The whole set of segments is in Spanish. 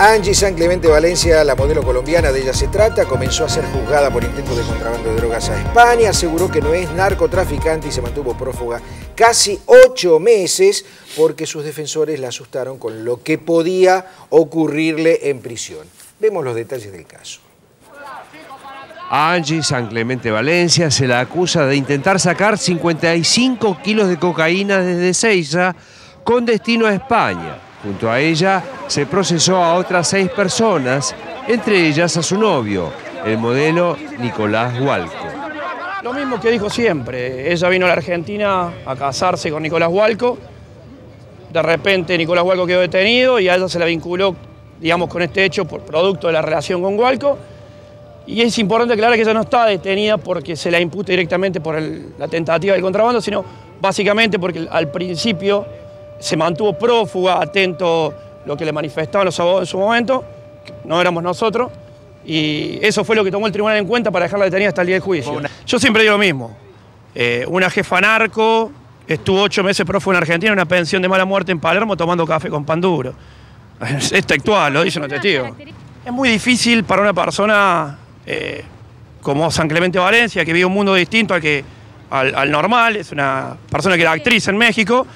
Angie San Clemente Valencia, la modelo colombiana de ella se trata, comenzó a ser juzgada por intentos de contrabando de drogas a España, aseguró que no es narcotraficante y se mantuvo prófuga casi ocho meses porque sus defensores la asustaron con lo que podía ocurrirle en prisión. Vemos los detalles del caso. Angie San Clemente Valencia se la acusa de intentar sacar 55 kilos de cocaína desde Seiza con destino a España. Junto a ella se procesó a otras seis personas, entre ellas a su novio, el modelo Nicolás Hualco. Lo mismo que dijo siempre, ella vino a la Argentina a casarse con Nicolás Hualco, de repente Nicolás Hualco quedó detenido y a ella se la vinculó, digamos, con este hecho por producto de la relación con Hualco. Y es importante aclarar que ella no está detenida porque se la imputa directamente por la tentativa del contrabando, sino básicamente porque al principio se mantuvo prófuga, atento a lo que le manifestaban los abogados en su momento, no éramos nosotros, y eso fue lo que tomó el tribunal en cuenta para dejarla detenida hasta el día del juicio. Yo siempre digo lo mismo, eh, una jefa narco estuvo ocho meses prófuga en Argentina, en una pensión de mala muerte en Palermo tomando café con pan duro. Es textual, lo dicen los testigos. Es muy difícil para una persona eh, como San Clemente Valencia, que vive un mundo distinto al, que, al normal, es una persona que era actriz en México,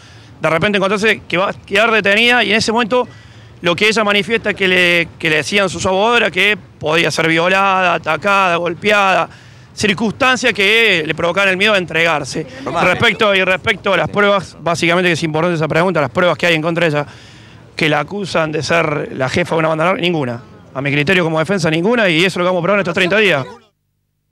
de repente encontrarse que va a quedar detenida y en ese momento lo que ella manifiesta que le, que le decían sus abogados era que podía ser violada, atacada, golpeada, circunstancias que le provocaban el miedo a entregarse. Respecto, y respecto a las pruebas, básicamente que es importante esa pregunta, las pruebas que hay en contra de ella, que la acusan de ser la jefa de una banda ninguna. A mi criterio como defensa, ninguna, y eso es lo que vamos a probar en estos 30 días.